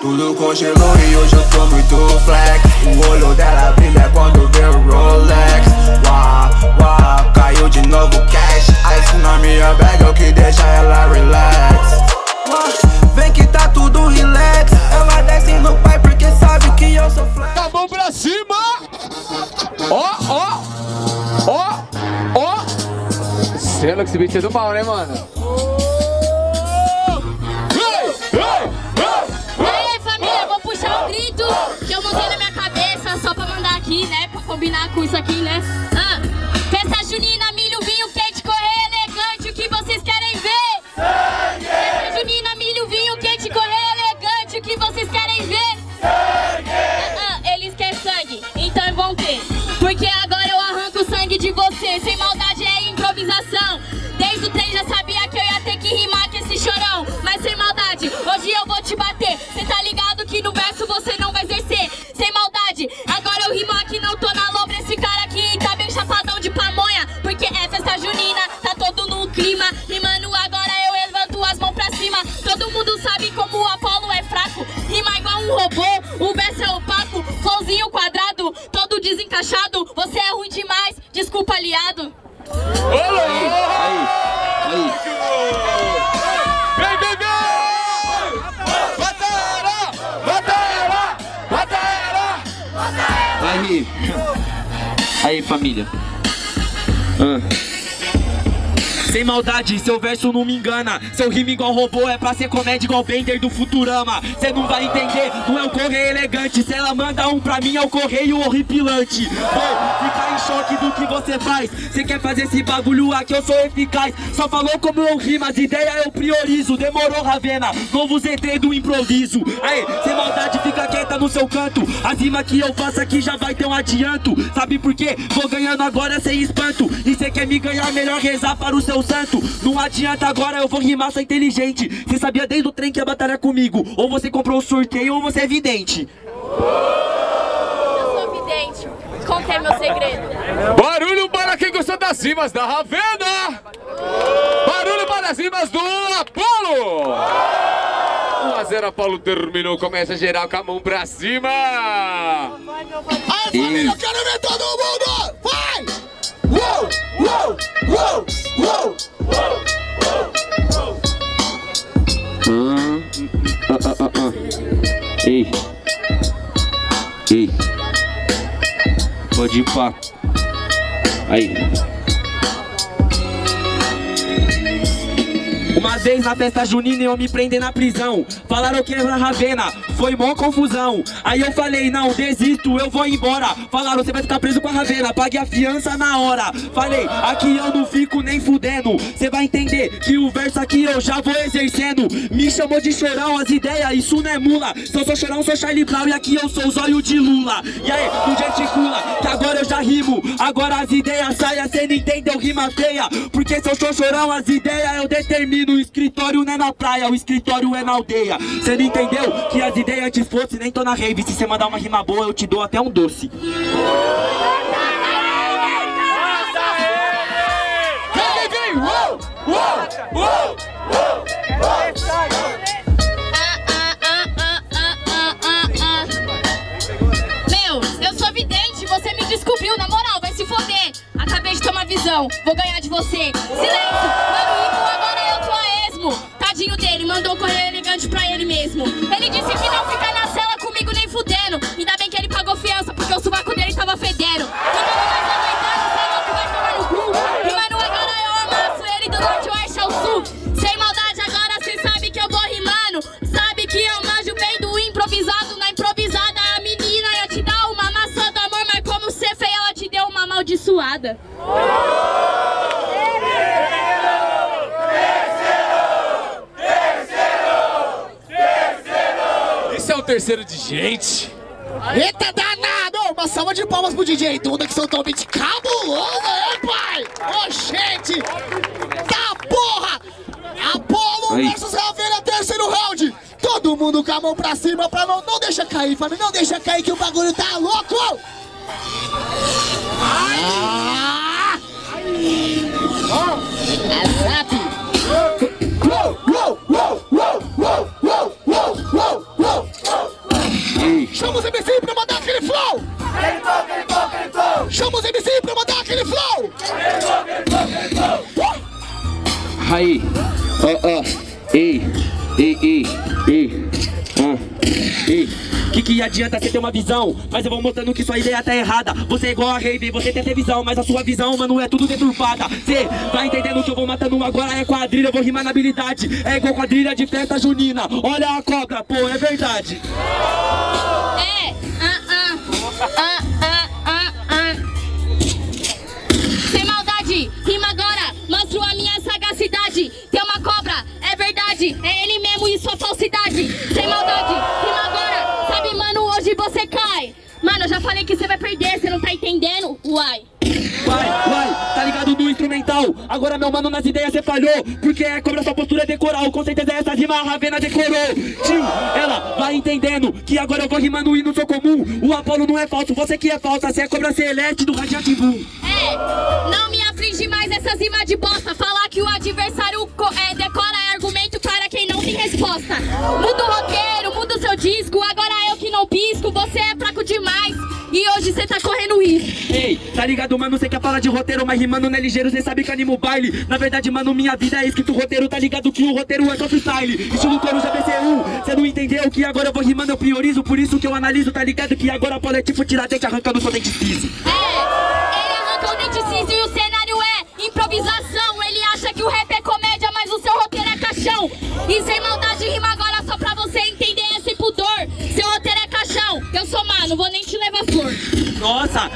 Tudo congelou e hoje eu tô muito flex O olho dela brilha quando vê o Rolex Uau, uau, caiu de novo cash Ice na minha bag é o que deixa ela relax Vem que tá tudo relax Ela desce no pai porque sabe que eu sou flex Tá mão pra cima! Ó, ó, ó, ó! Sendo que esse beat é do mal, né, mano? Combinar com isso aqui, né? Aliado. Vem, vem, vem! Batera! Batera! Batera! Aí, aí família. Ah. Sem maldade, seu verso não me engana. Seu rima igual robô é pra ser comédia igual Bender do Futurama. Cê não vai entender, não é o correio elegante. Se ela manda um pra mim, é o correio horripilante. Pô, fica em choque do que você faz. Cê quer fazer esse bagulho aqui, eu sou eficaz. Só falou como eu rimo, as ideias eu priorizo. Demorou, Ravena, novo ZT do improviso. Aí, sem maldade, fica quieta no seu canto. As rimas que eu faço aqui já vai ter um adianto. Sabe por quê? Vou ganhando agora sem espanto. E cê quer me ganhar, melhor rezar para o seu santo. Não adianta agora, eu vou rimar, sou inteligente. Cê sabia desde o trem que ia batalhar comigo. Ou você comprou o sorteio ou você é vidente. Eu sou vidente, contei meu segredo. Barulho para quem gostou das rimas da Ravena! Barulho para as rimas do Apolo! 1 a 0 Apolo terminou, começa a gerar com a mão pra cima! Aí, família, eu quero ver todo mundo! Vai! Pode ir pá. Aí. Uma vez na festa junina eu me prender na prisão. Falaram que era Ravena, foi mó confusão. Aí eu falei, não, desisto, eu vou embora. Falaram, você vai ficar preso com a Ravena, pague a fiança na hora. Falei, aqui eu não fico nem fudendo. Você vai entender que o verso aqui eu já vou exercendo. Me chamou de chorão, as ideias, isso não é mula. Se eu sou chorão, sou Charlie Brown e aqui eu sou o zóio de Lula. E aí, não gesticula, rimo. Agora as ideias saem, cê não entendeu, rima feia. Porque se eu sou chorão, as ideias eu determino. O escritório não é na praia, o escritório é na aldeia. Cê não entendeu que as ideias antes fosse, nem tô na rave. Se cê mandar uma rima boa, eu te dou até um doce na moral, vai se foder. Acabei de ter uma visão, vou ganhar de você. Silêncio, mano, agora eu tô a esmo. Te deu uma amaldiçoada. Isso é um terceiro de gente! Eita danado! Uma salva de palmas pro DJ Duda, que são totalmente cabuloso, né, pai? Ô, gente! Tá porra! Apolo versus Ravena, terceiro round! Todo mundo com a mão pra cima pra não... Não deixa cair, família, não deixa cair que o bagulho tá louco! Chama os MC pra mandar aquele flow! Chama os MC para mandar aquele flow! Aquele flow! Aí, Adianta você ter uma visão? Mas eu vou mostrando que sua ideia tá errada. Você é igual a rave, você tem ter visão, mas a sua visão, mano, é tudo deturpada. Cê vai entendendo que eu vou matando agora é quadrilha, eu vou rimar na habilidade. É igual quadrilha de festa junina. Olha a cobra, pô, é verdade. Instrumental? Agora, meu mano, nas ideias você falhou. Porque é cobra sua postura é decoral. Com certeza essa rima a Ravena decorou. Tio, ela vai entendendo que agora eu vou rimando e não sou comum. O Apolo não é falso, você que é falsa. Você é cobra celeste do Radiante Boom. É, não me aflige mais essas rimas de bosta. E hoje você tá correndo risco. Ei, tá ligado, mano? Você quer falar de roteiro, mas rimando não é ligeiro, cê sabe que anima o baile. Na verdade, mano, minha vida é escrito roteiro, tá ligado que o roteiro é só freestyle. Estilo coro GBC1, cê não entendeu que agora eu vou rimando, eu priorizo, por isso que eu analiso, tá ligado? Que agora pode é tipo tirar dente arrancando seu dente físico. É, ele arranca o dente cinza e o cenário é improvisação.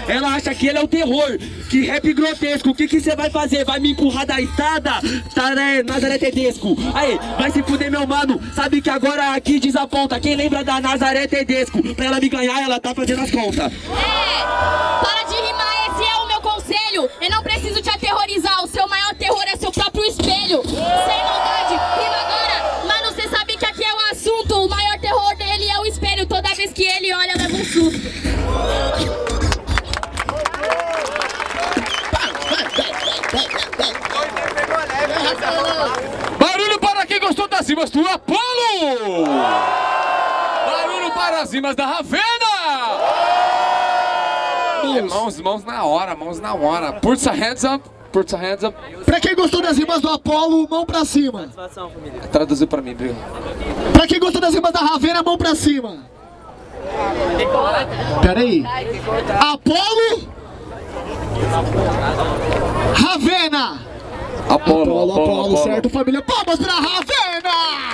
Ela acha que ele é o terror. Que rap grotesco, o que que você vai fazer? Vai me empurrar da estrada? Taré, Nazaré Tedesco. Aí, vai se fuder, meu mano. Sabe que agora aqui desaponta. Quem lembra da Nazaré Tedesco? Pra ela me ganhar, ela tá fazendo as contas. É, Barulho para quem gostou das rimas do Apolo! Barulho para as rimas da Ravena! É, mãos, mãos na hora, mãos na hora. Put your hands up, put your hands up. Pra quem gostou das rimas do Apolo, mão pra cima. Traduziu pra mim, viu? Pra quem gostou das rimas da Ravena, mão pra cima. Pera aí. Apolo. Ravena. Apolo, Apolo, Apolo, certo, família? Palmas pra Ravena!